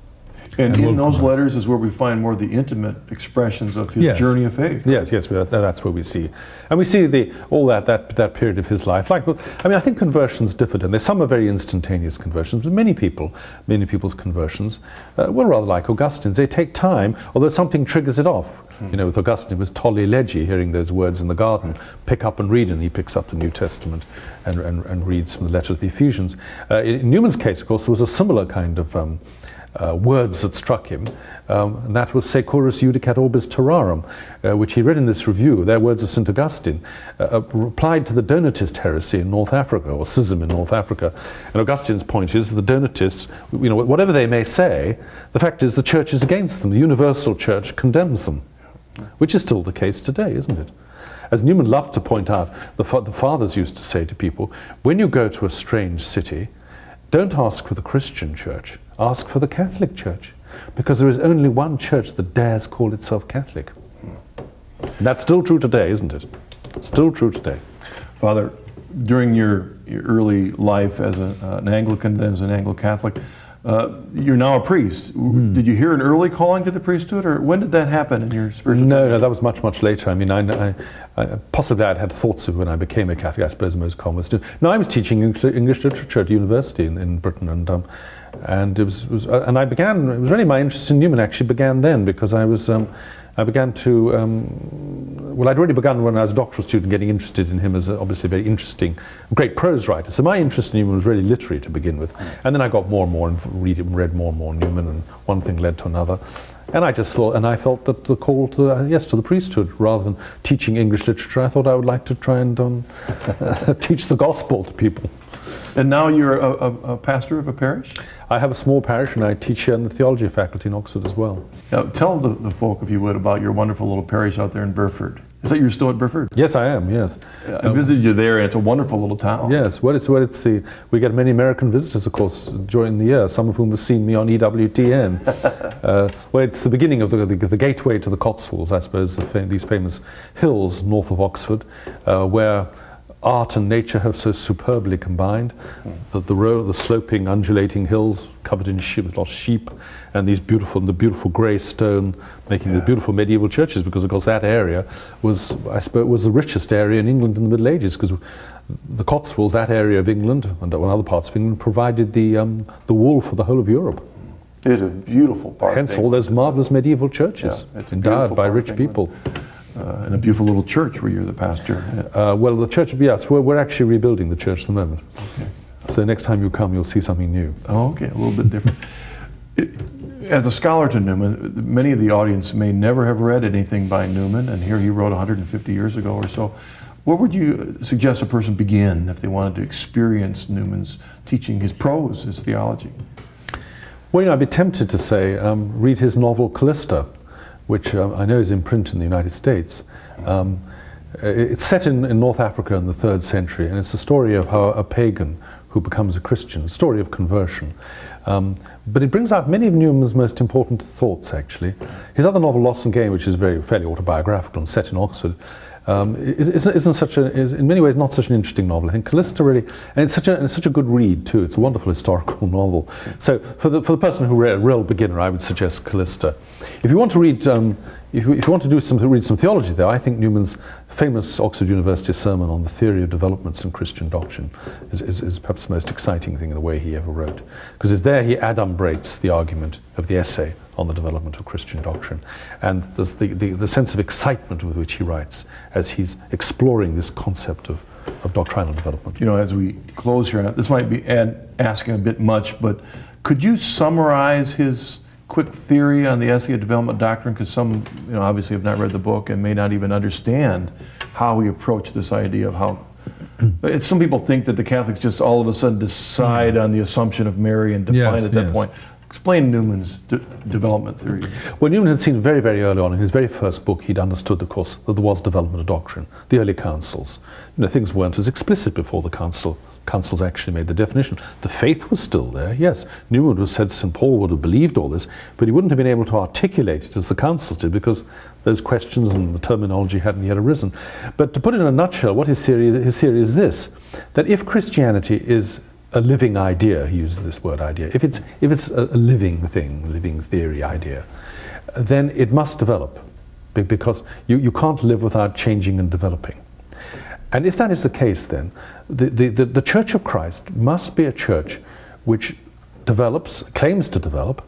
And, and in those letters is where we find more of the intimate expressions of his yes. journey of faith. Yes, yes, that's where we see, and we see the all that that that period of his life. Like, I mean, I think conversions differed, and there's some are very instantaneous conversions, but many people, many people's conversions, uh, were rather like Augustine's. They take time, although something triggers it off. You know, with Augustine, it was tolle lege, hearing those words in the garden, pick up and read, and he picks up the New Testament and, and, and reads from the letter of the Ephesians. Uh, in Newman's case, of course, there was a similar kind of um, uh, words that struck him, um, and that was Securus judicat orbis terrarum, uh, which he read in this review. Their words of St. Augustine, uh, uh, to the Donatist heresy in North Africa, or schism in North Africa. And Augustine's point is that the Donatists, you know, whatever they may say, the fact is the church is against them. The universal church condemns them, which is still the case today, isn't it? As Newman loved to point out, the, fa the fathers used to say to people, when you go to a strange city, don't ask for the Christian church, ask for the Catholic Church, because there is only one church that dares call itself Catholic. That's still true today, isn't it? Still true today. Father, during your, your early life as a, uh, an Anglican, then as an Anglo-Catholic, uh, you're now a priest. Mm. Did you hear an early calling to the priesthood, or when did that happen in your spiritual? No, no, that was much, much later. I mean, I, I, I, possibly I'd had thoughts of when I became a Catholic. I suppose most converts do. No, I was teaching English literature at university in, in Britain, and um, and it was, was uh, and I began. It was really my interest in Newman actually began then because I was. Um, I began to, um, well, I'd already begun when I was a doctoral student getting interested in him as a, obviously a very interesting, great prose writer. So my interest in Newman was really literary to begin with. And then I got more and more and read, read more and more Newman, and one thing led to another. And I just thought, and I felt that the call to, uh, yes, to the priesthood, rather than teaching English literature, I thought I would like to try and um, teach the gospel to people. And now you're a, a, a, pastor of a parish? I have a small parish and I teach here in the theology faculty in Oxford as well. Now, tell the, the folk, if you would, about your wonderful little parish out there in Burford. Is that you're still at Burford? Yes, I am. Yes, I um, visited you there, and it's a wonderful little town. Yes, well, it's well, it's the we get many American visitors, of course, during the year. Some of whom have seen me on EWTN. uh, well, it's the beginning of the, the, the gateway to the Cotswolds, I suppose, the fam these famous hills north of Oxford, uh, where art and nature have so superbly combined. that the, row, the sloping, undulating hills covered in sheep, with lots of sheep, and these beautiful, the beautiful grey stone, making Yeah. the beautiful medieval churches. Because of course that area was, I suppose, was the richest area in England in the Middle Ages. Because the Cotswolds, that area of England and other parts of England, provided the um, the wool for the whole of Europe. It's a beautiful park. Hence all those marvelous medieval churches Yeah, endowed by rich people. Uh, and a beautiful little church where you're the pastor. Uh, well, the church, yes, we're, we're actually rebuilding the church at the moment. Okay. So next time you come, you'll see something new. Oh, okay, a little bit different. It, as a scholar to Newman, many of the audience may never have read anything by Newman, and here he wrote 150 years ago or so. Where would you suggest a person begin if they wanted to experience Newman's teaching, his prose, his theology? Well, you know, I'd be tempted to say um, read his novel Callista, which uh, I know is in print in the United States. Um, it's set in, in North Africa in the third century, and it's a story of how a pagan who becomes a Christian, a story of conversion. Um, but it brings out many of Newman's most important thoughts, actually. His other novel, Loss and Gain, which is very fairly autobiographical and set in Oxford, um, is, isn't, isn't such a, is in many ways not such an interesting novel. I think Callista really, and it's such a, it's such a good read too. It's a wonderful historical novel. So for the, for the person who re- a real beginner, I would suggest Callista. If you want to read, um, if, you, if you want to do some, read some theology though, I think Newman's famous Oxford University sermon on the theory of developments in Christian doctrine is, is, is perhaps the most exciting thing in the way he ever wrote. Because it's there he adumbrates the argument of the essay on the development of Christian doctrine. And there's the, the, the sense of excitement with which he writes as he's exploring this concept of, of doctrinal development. You know, as we close here, this might be ad- asking a bit much, but could you summarize his quick theory on the essay of development doctrine? Because some, you know, obviously have not read the book and may not even understand how he approached this idea of how. Hmm. Some people think that the Catholics just all of a sudden decide on the assumption of Mary and define Yes, at that yes. point. Explain Newman's de- development theory. Well, Newman had seen very, very early on in his very first book, he'd understood, of course, that there was development of doctrine, the early councils. You know, things weren't as explicit before the council. Councils actually made the definition. The faith was still there, yes. Newman would have said St. Paul would have believed all this, but he wouldn't have been able to articulate it as the councils did because those questions and the terminology hadn't yet arisen. But to put it in a nutshell, what his theory, his theory is this that if Christianity is a living idea, he uses this word idea, if it's, if it's a, living thing, living theory idea, then it must develop because you, you can't live without changing and developing. And if that is the case, then the, the, the, the Church of Christ must be a church which develops, claims to develop,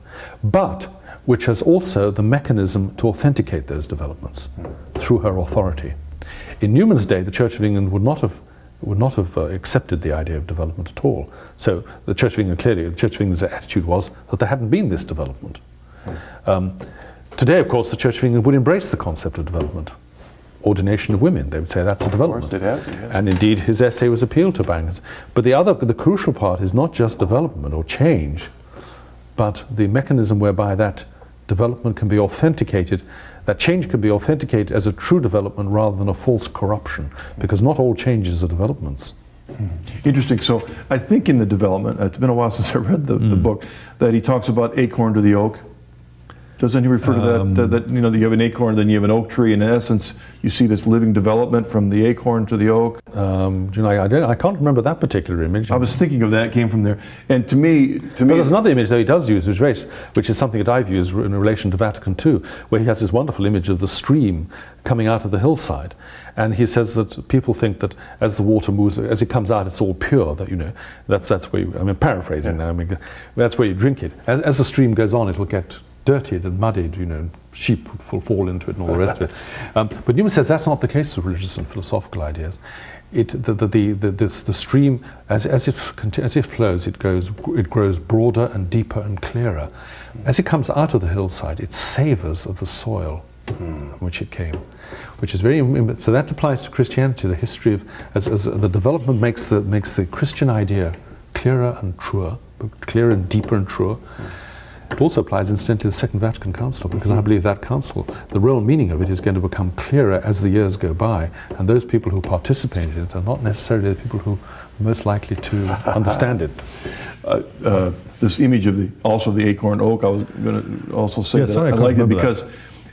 but which has also the mechanism to authenticate those developments through her authority. In Newman's day, the Church of England would not have would not have uh, accepted the idea of development at all. So the Church of England clearly, the Church of England's attitude was that there hadn't been this development. Um, today, of course, the Church of England would embrace the concept of development. Ordination of women, they would say that's a development. to, yeah. And indeed, his essay was appealed to by But the other, the crucial part is not just development or change, but the mechanism whereby that development can be authenticated, that change can be authenticated as a true development rather than a false corruption, because not all changes are developments. Hmm. Interesting. So I think in the development, it's been a while since I read the, the hmm. book, that he talks about acorn to the oak. Doesn't he refer to that, that, that, you know, that you have an acorn, then you have an oak tree, and in essence, you see this living development from the acorn to the oak. Um, you know, I, I, I can't remember that particular image. I was thinking of that, came from there. And to me, to But me, there's another image that he does use, which, race, which is something that I've used in relation to Vatican II, where he has this wonderful image of the stream coming out of the hillside. And he says that people think that as the water moves, as it comes out, it's all pure, that, you know, that's, that's where you, I mean, paraphrasing now, I mean, that's where you drink it. As, as the stream goes on, it will get dirtied and muddied, you know, sheep will fall into it and all the rest of it. Um, but Newman says that's not the case with religious and philosophical ideas. It, the, the, the, the, this- the stream, as, as, it, as it flows, it, goes, it grows broader and deeper and clearer. As it comes out of the hillside, it savours of the soil from which it came, which is very, so that applies to Christianity, the history of, as, as the development makes the, makes the Christian idea clearer and truer, clearer and deeper and truer. It also applies incidentally to the Second Vatican Council because I believe that council, the real meaning of it is going to become clearer as the years go by, and those people who participate in it are not necessarily the people who are most likely to understand it. uh, uh, this image of the also the acorn oak. I was going to also say Yeah, that sorry, I I like it remember that. because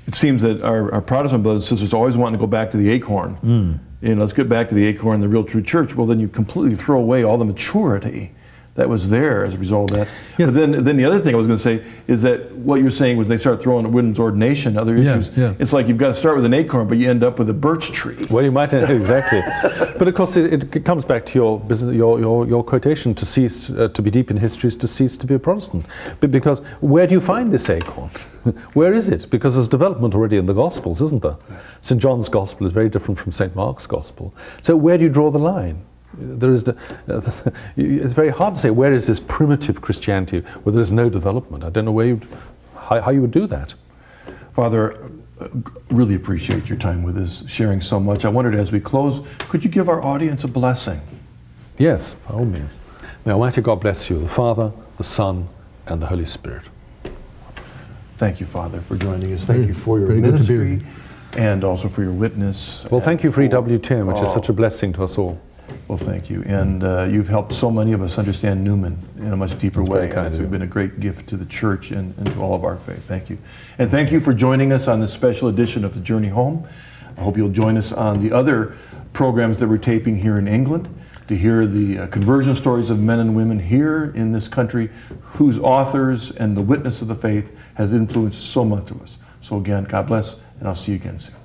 it seems that our, our Protestant brothers and sisters always want to go back to the acorn. you know, let's get back to the acorn, the real true church. Well, then you completely throw away all the maturity that was there as a result of that. Yes. But then, then the other thing I was going to say is that what you're saying was they start throwing women's ordination, other issues. yeah. It's like you've got to start with an acorn, but you end up with a birch tree. Well, you might exactly, but of course it, it comes back to your business, your, your, your quotation: to cease uh, to be deep in history is to cease to be a Protestant. But because where do you find this acorn? where is it? Because there's development already in the Gospels, isn't there? St John's Gospel is very different from St Mark's Gospel. So where do you draw the line? There is the, it's very hard to say where is this primitive Christianity where there is no development. I don't know where you'd, how, how you would do that. Father, uh, really appreciate your time with us, sharing so much. I wondered as we close, could you give our audience a blessing? Yes, by all means. May Almighty God bless you, the Father, the Son, and the Holy Spirit. Thank you, Father, for joining us. Thank Very- you for your very good to be ministry and also for your witness. Well, thank you for EWTN, which is Oh, such a blessing to us all. Well, thank you. And uh, you've helped so many of us understand Newman in a much deeper That's way. kind It's been a great gift to the church and, and to all of our faith. Thank you. And thank you for joining us on this special edition of The Journey Home. I hope you'll join us on the other programs that we're taping here in England to hear the uh, conversion stories of men and women here in this country whose authors and the witness of the faith has influenced so much of us. So again, God bless, and I'll see you again soon.